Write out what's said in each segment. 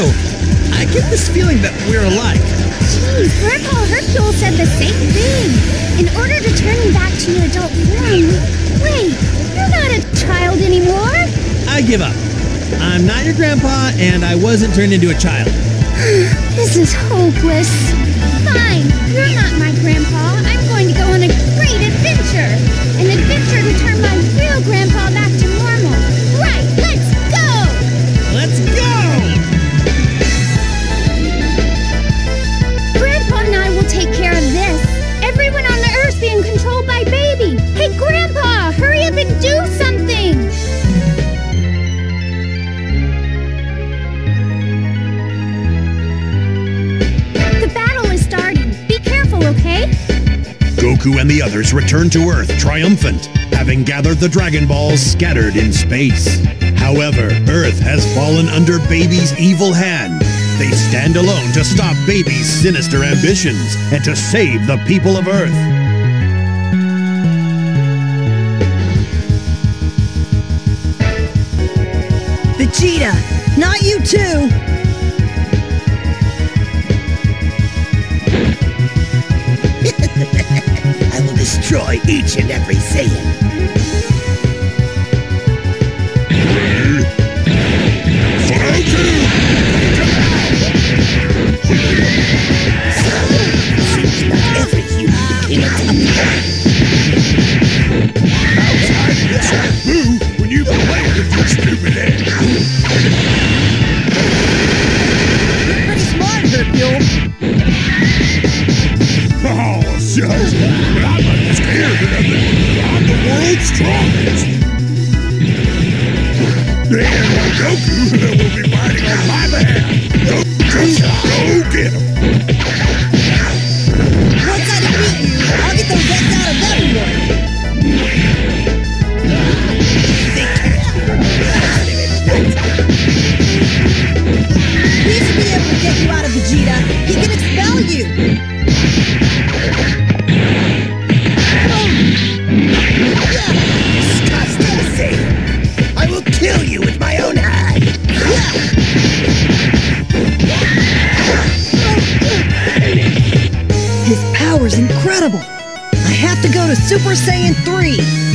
too. I get this feeling that we're alike. Geez, Grandpa Hercule said the same thing. In order to turn you back to your adult form. Wait, you're not a child anymore. I give up. I'm not your grandpa, and I wasn't turned into a child. This is hopeless. Fine, you're not my grandpa. I'm going to go on a great adventure. An adventure to turn my real grandpa back Goku and the others return to Earth triumphant, having gathered the Dragon Balls scattered in space. However, Earth has fallen under Baby's evil hand. They stand alone to stop Baby's sinister ambitions and to save the people of Earth. Vegeta, not you too! Destroy each and every Saiyan. Seems world's strongest. And Goku will be fighting on my behalf. Go, go, get him. Once I defeat you, I'll get out of everyone. Super Saiyan 3.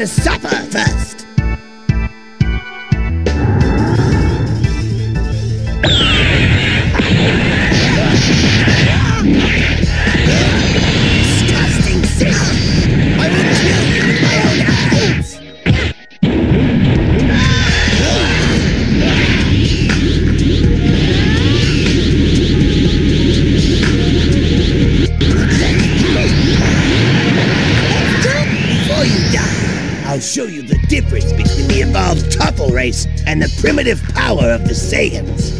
Then I'll show you the difference between the evolved Tuffle race and the primitive power of the Saiyans.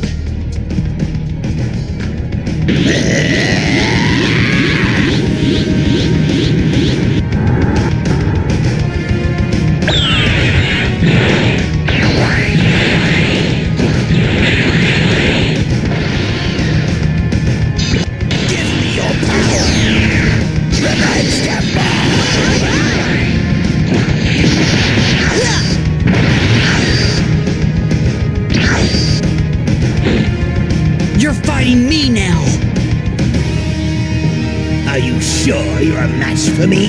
Sure you're a match for me?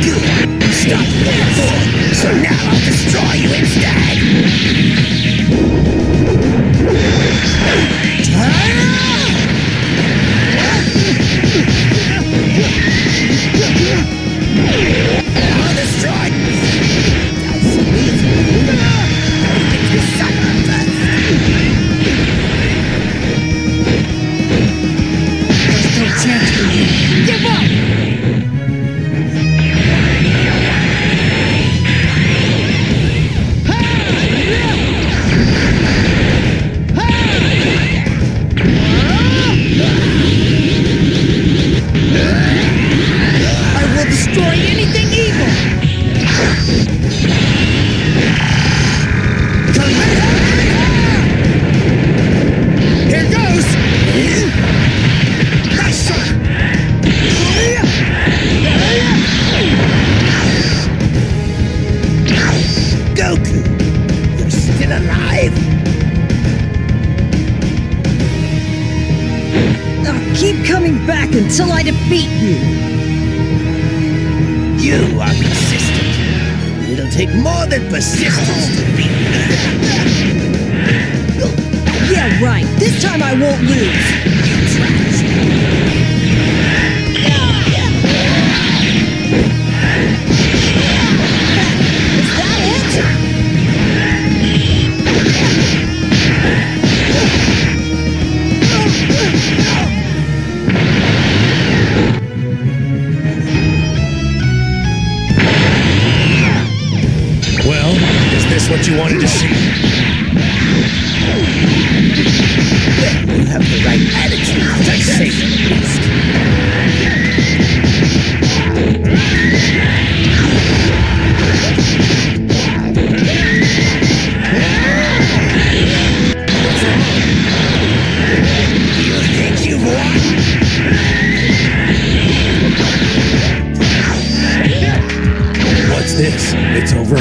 Good. Stop this. So now I'll destroy you instead. keep take more than persistence to beat. Yeah, right. This time I won't lose. You wanted to see?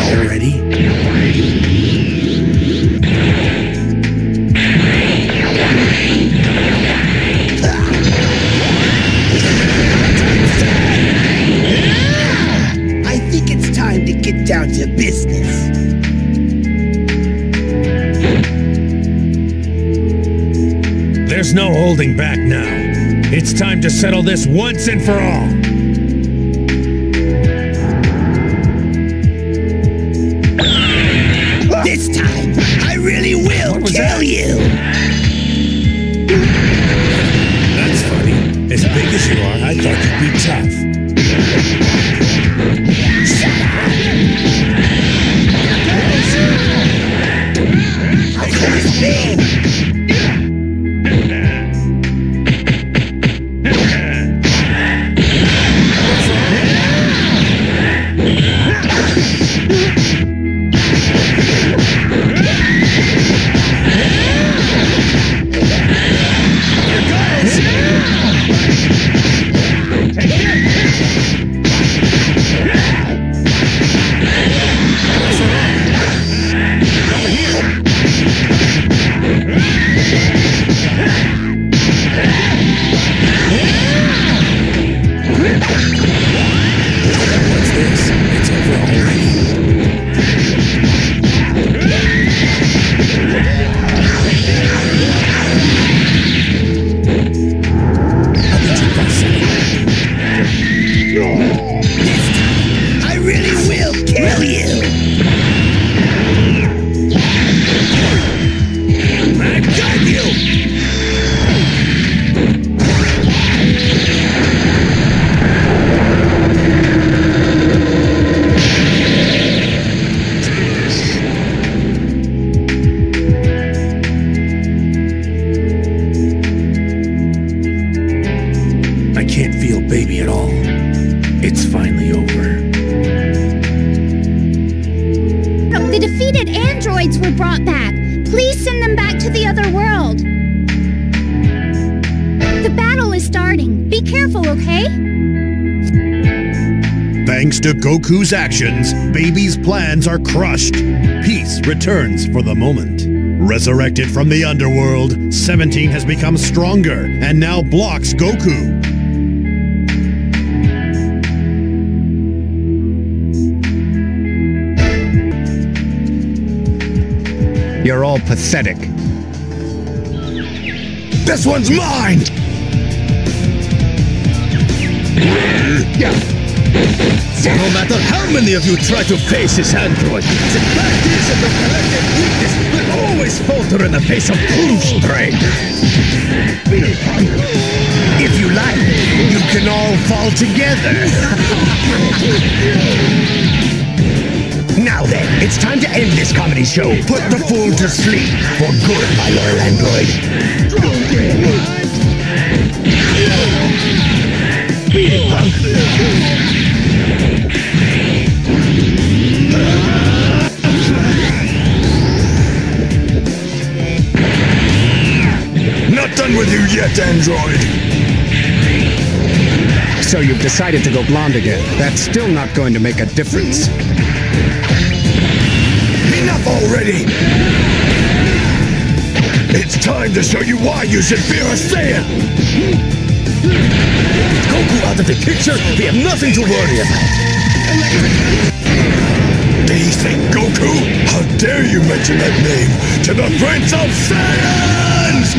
It's over already? Ah. I think it's time to get down to business. There's no holding back now. It's time to settle this once and for all. To Goku's actions, Baby's plans are crushed. Peace returns for the moment. Resurrected from the underworld, 17 has become stronger and now blocks Goku. You're all pathetic. This one's mine! No matter how many of you try to face this android, the fact is that the collective weakness will always falter in the face of true strength. If you like, you can all fall together. Now then, it's time to end this comedy show. Put the fool to sleep for good, my loyal android. Not done with you yet, android. So you've decided to go blonde again. That's still not going to make a difference. Enough already! It's time to show you why you should fear a Saiyan! Goku out of the picture, we have nothing to worry about. Decent Goku! How dare you mention that name to the Prince of Saiyans!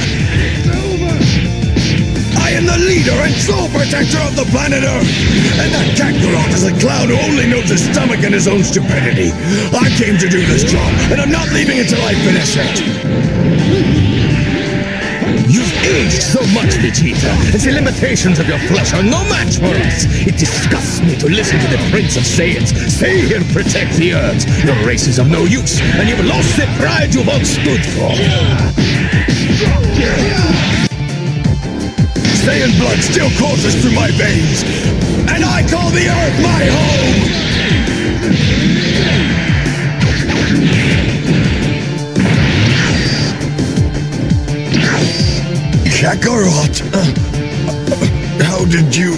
I am the leader and sole protector of the planet Earth! And that Kakarot is a clown who only knows his stomach and his own stupidity. I came to do this job, and I'm not leaving until I finish it! So much, Vegeta, and the limitations of your flesh are no match for us. It disgusts me to listen to the Prince of Saiyans say he'll protect the Earth. Your race is of no use, and you've lost the pride you once stood for. Saiyan blood still courses through my veins, and I call the Earth my home! Kakarot! Uh, how did you...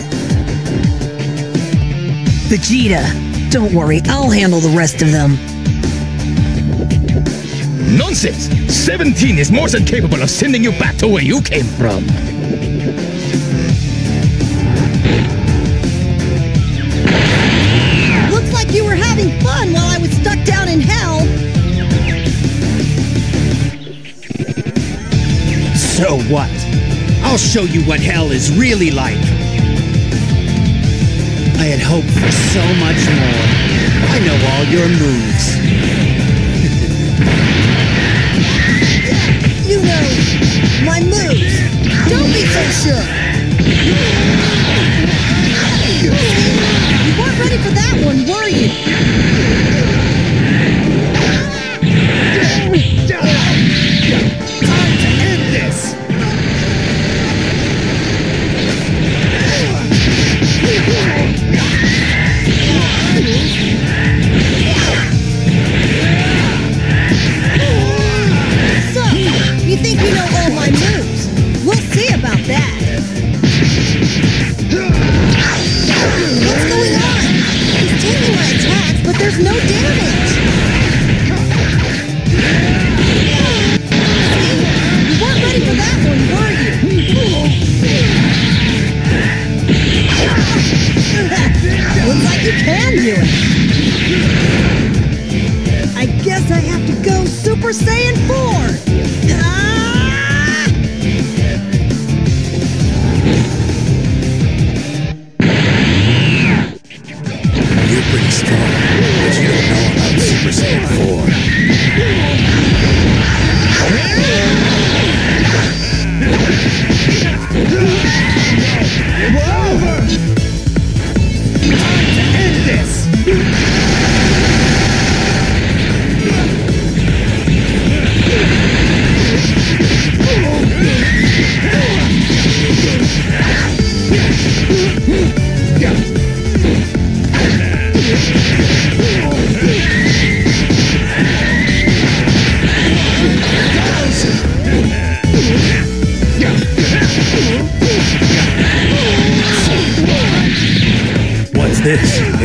Vegeta, don't worry, I'll handle the rest of them. Nonsense! 17 is more than capable of sending you back to where you came from. I'll show you what hell is really like. I had hoped for so much more. I know all your moves. You know, my moves. Don't be so sure. You weren't ready for that one, were you? My moves? We'll see about that. What's going on? He's taking my attacks, but there's no damage.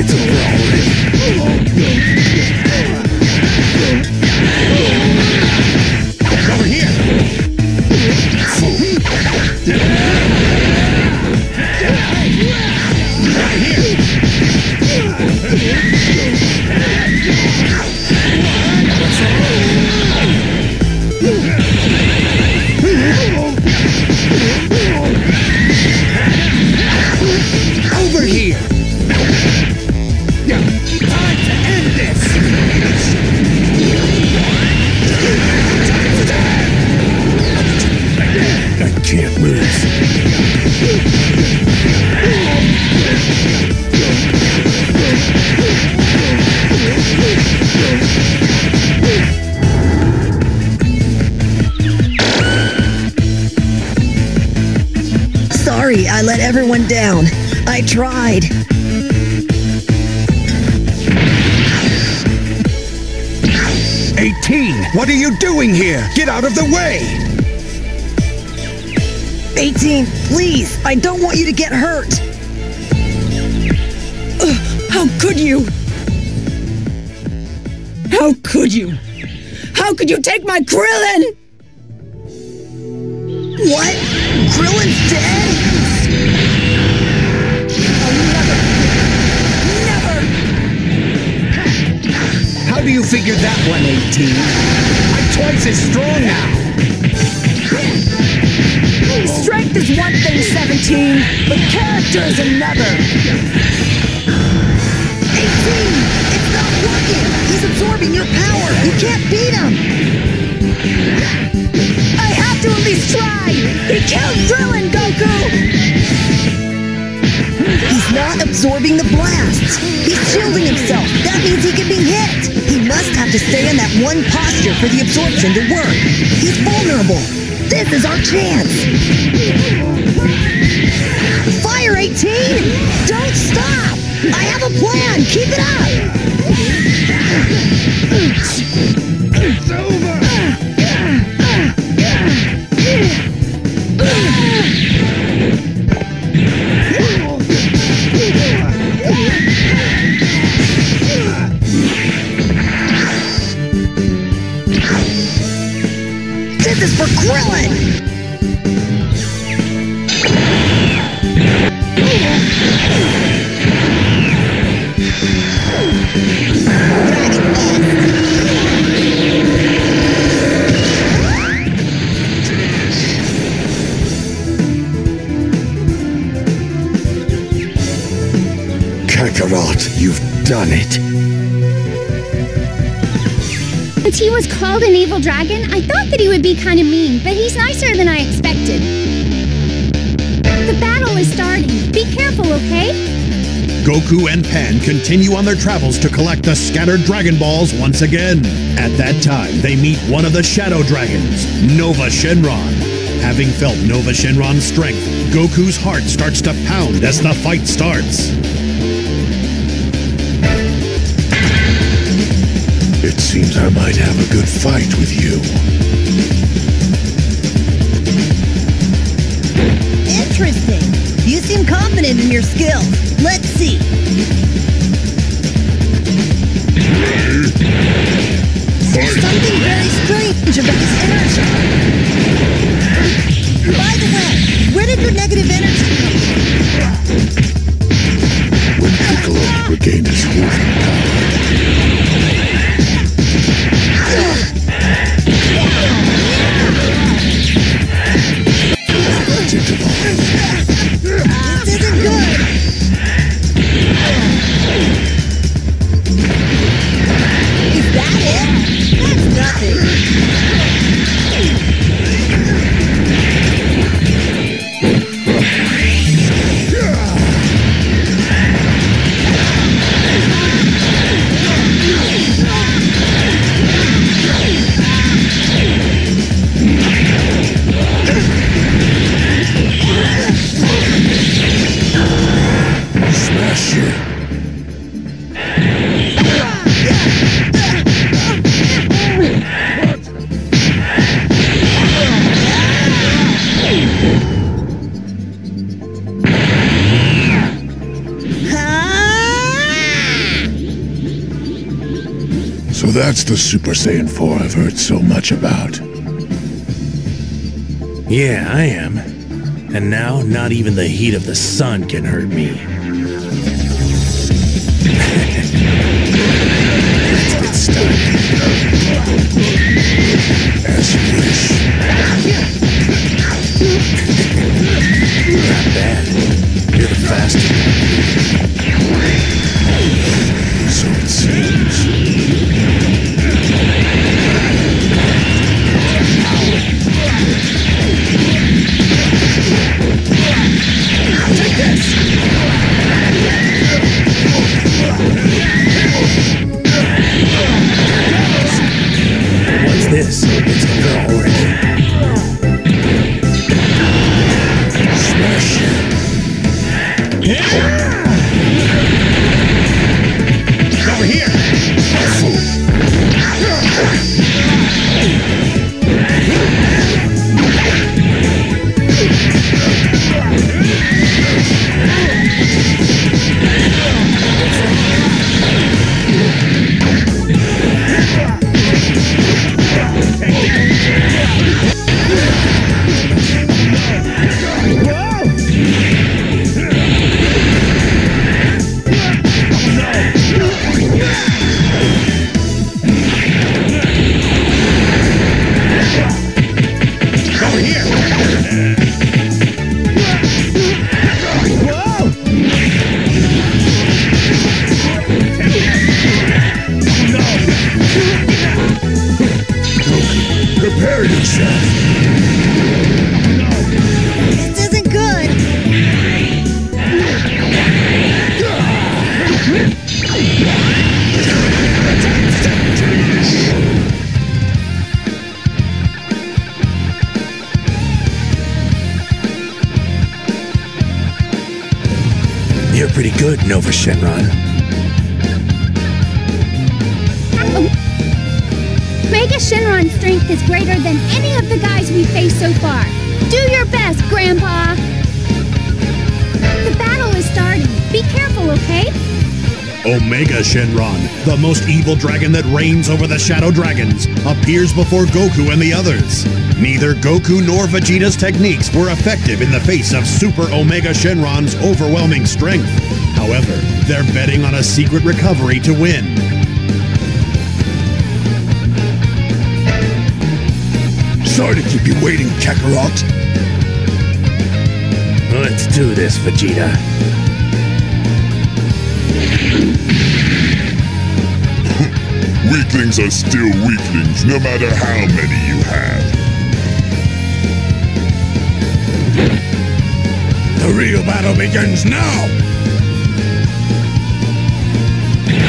It's let everyone down. I tried. Eighteen! What are you doing here? Get out of the way! 18, please, I don't want you to get hurt. Ugh, how could you? How could you? How could you take my Krillin? What? Krillin's dead? Figure that one, 18. I'm twice as strong now. Strength is one thing, 17, but character is another. 18! It's not working! He's absorbing your power! You can't beat him! I have to at least try! Absorbing the blasts! He's shielding himself! That means he can be hit! He must have to stay in that one posture for the absorption to work! He's vulnerable! This is our chance! Fire 18! Don't stop! I have a plan! Keep it up! It's over! Krillin! Kakarot, you've done it. Called an evil dragon, I thought that he would be kind of mean, but he's nicer than I expected. The battle is starting. Be careful, okay? Goku and Pan continue on their travels to collect the scattered Dragon Balls once again. At that time, they meet one of the Shadow Dragons, Nova Shenron. Having felt Nova Shenron's strength, Goku's heart starts to pound as the fight starts. Seems I might have a good fight with you. Interesting. You seem confident in your skills. Let's see. That's the Super Saiyan 4 I've heard so much about. Yeah, I am. And now, not even the heat of the sun can hurt me. Let's get started. As you wish. Not bad. You're the fastest. Good, Nova Shenron. Omega Shenron's strength is greater than any of the guys we've faced so far. Do your best, Grandpa! The battle is starting. Be careful, okay? Omega Shenron, the most evil dragon that reigns over the Shadow Dragons, appears before Goku and the others. Neither Goku nor Vegeta's techniques were effective in the face of Super Omega Shenron's overwhelming strength. However, they're betting on a secret recovery to win. Sorry to keep you waiting, Kakarot. Let's do this, Vegeta. Weaklings are still weaklings, no matter how many you have. The real battle begins now!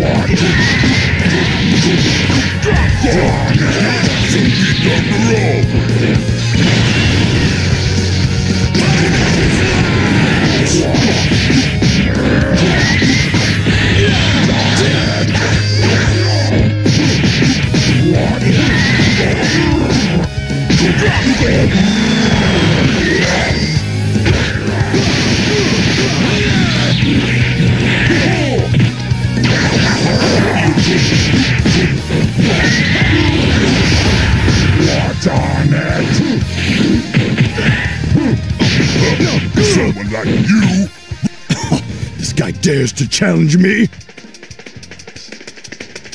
Darn dares to challenge me?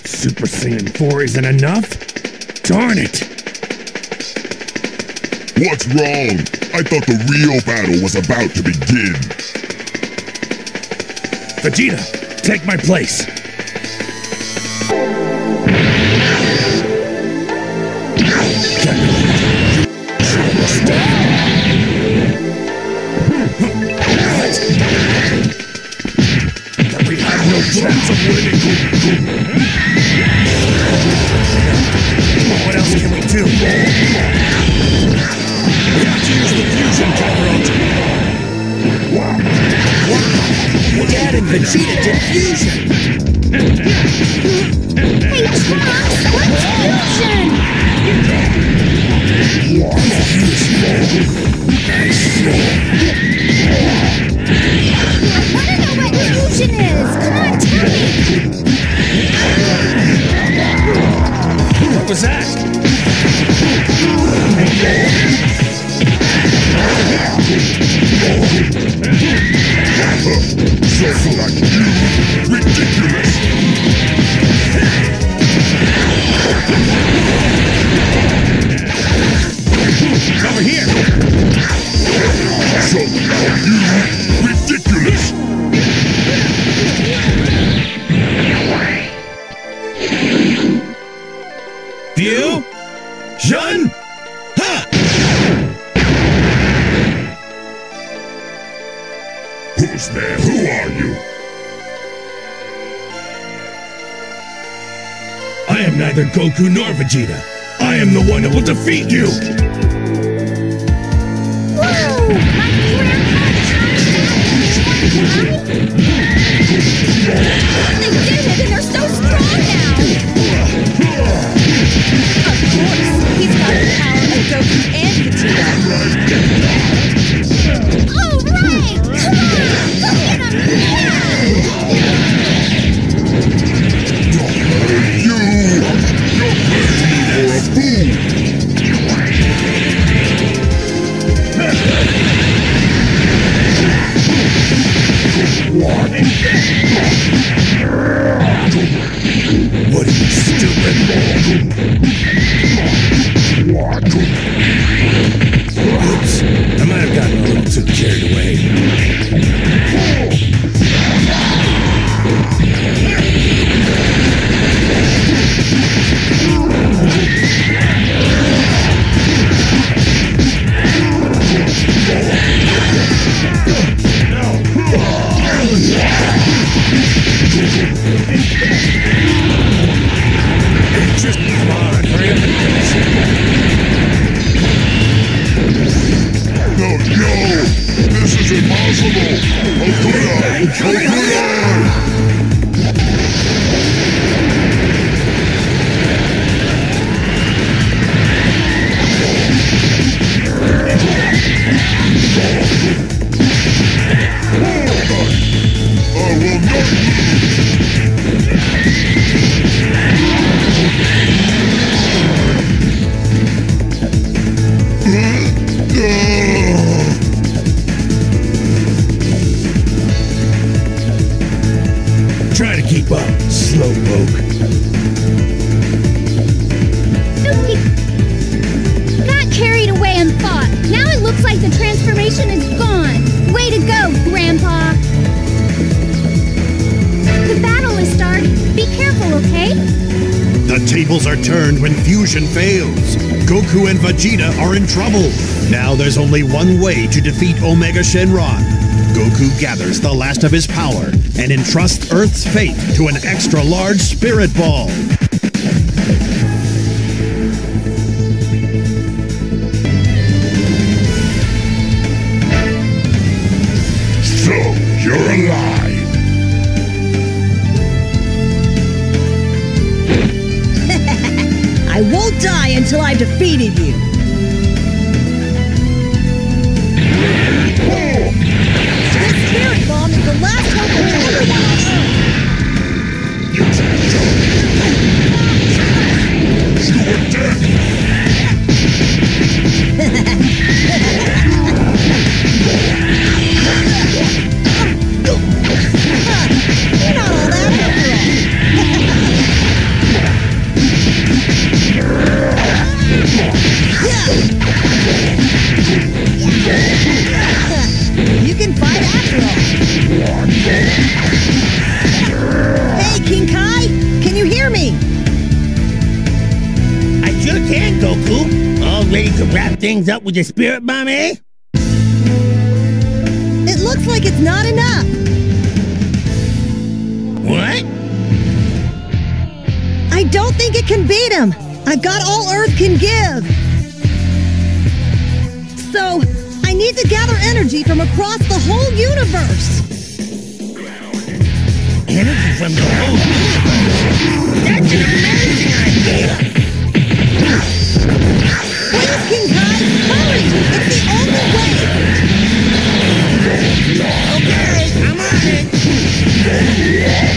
Super Saiyan 4 isn't enough? Darn it! What's wrong? I thought the real battle was about to begin. Vegeta, take my place. Dad and Vegeta View? Shun? Ha! Who's there? Who are you? I am neither Goku nor Vegeta. I am the one that will defeat you! Whoa! My grandpa charged out in one They did it and they're so strong now! Of course, he's got the power of Goku and Vegeta. All right! Come on! You're a fool! What are you, stupid? Fusion fails. Goku and Vegeta are in trouble. Now there's only one way to defeat Omega Shenron. Goku gathers the last of his power and entrusts Earth's fate to an extra large spirit ball. So, you're alive! Until I've defeated you. The spirit bomb, eh? It looks like it's not enough. What? I don't think it can beat him. I've got all Earth can give. So, I need to gather energy from across the whole universe. Energy from the whole universe. That's an amazing idea. King Kai, hurry! It's the only way! Oh, okay, I'm on it.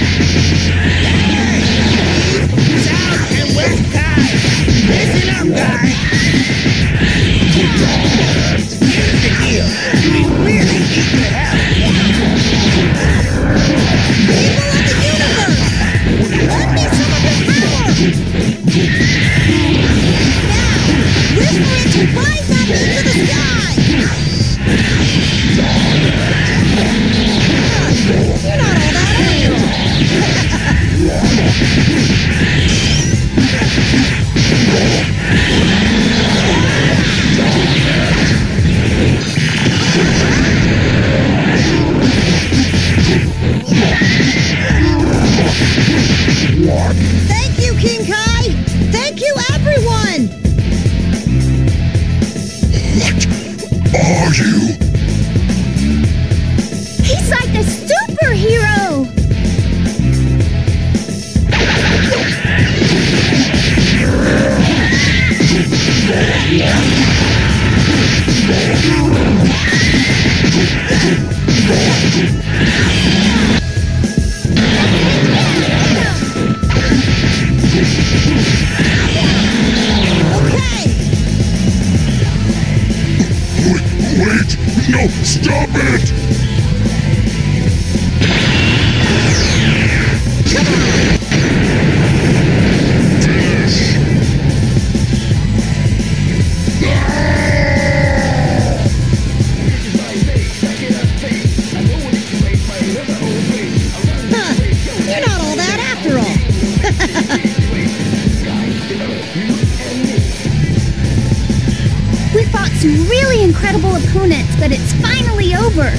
Some really incredible opponents, but it's finally over.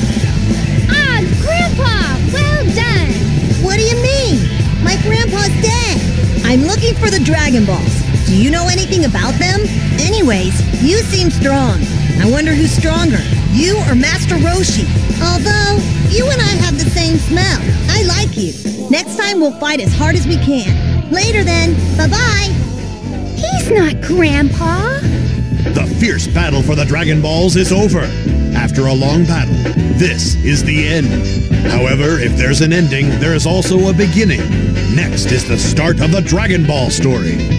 Ah, Grandpa! Well done! What do you mean? My grandpa's dead. I'm looking for the Dragon Balls. Do you know anything about them? Anyways, you seem strong. I wonder who's stronger, You or Master Roshi? Although, you and I have the same smell. I like you. Next time we'll fight as hard as we can. Later then. Bye-bye. He's not Grandpa. Fierce battle for the Dragon Balls is over. After a long battle, this is the end. However, if there's an ending, there is also a beginning. Next is the start of the Dragon Ball story.